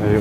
还有